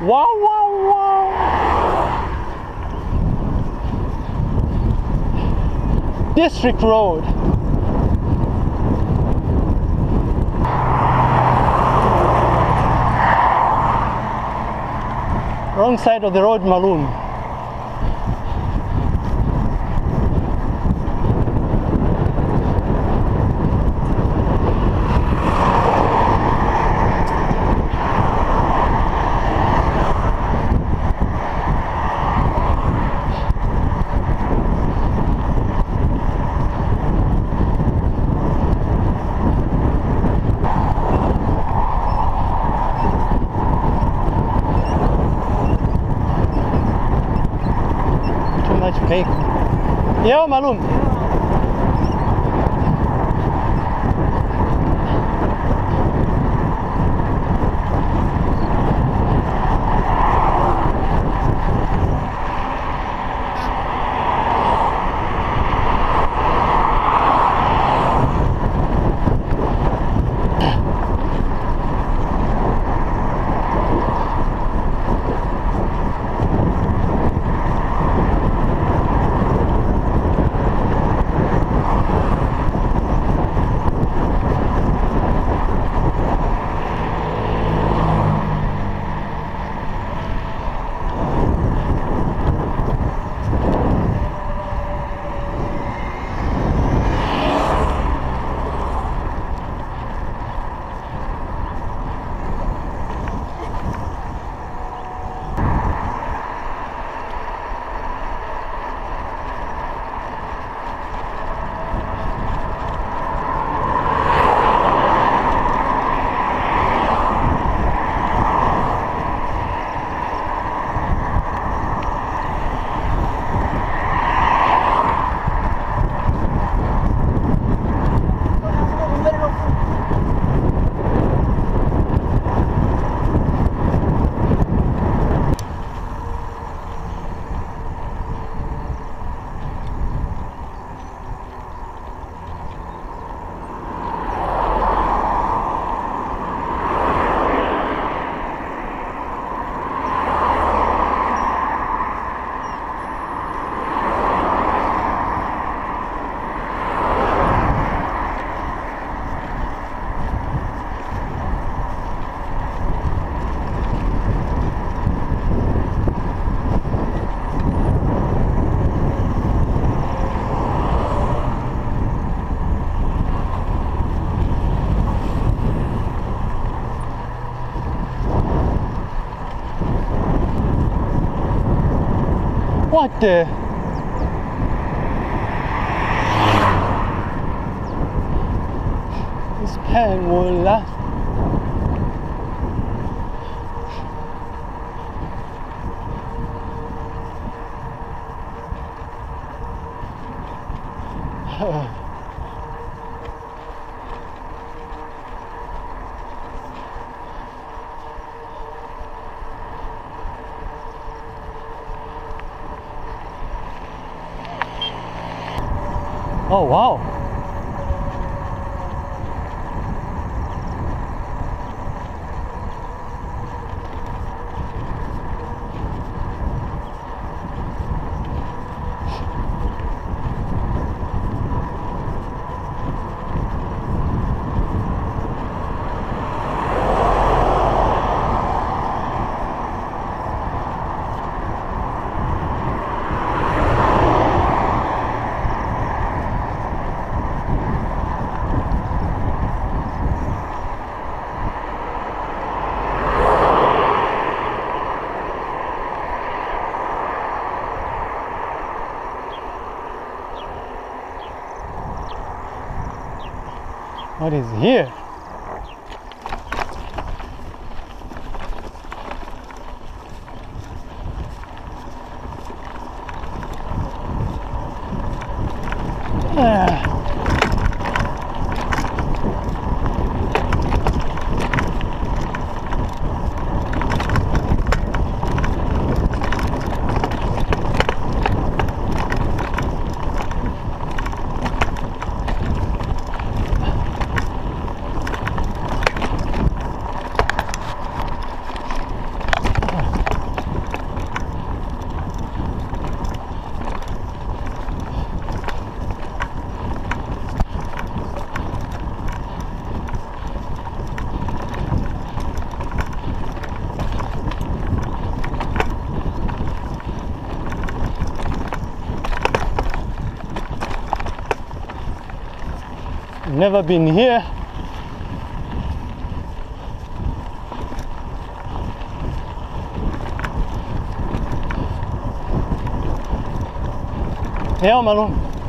Wow, wow, wow. District Road. Wrong side of the road, Malum. Hey. Yo, Malum. This pen will last. Oh wow. What is here? Ah. Never been here. Yeah, Malone.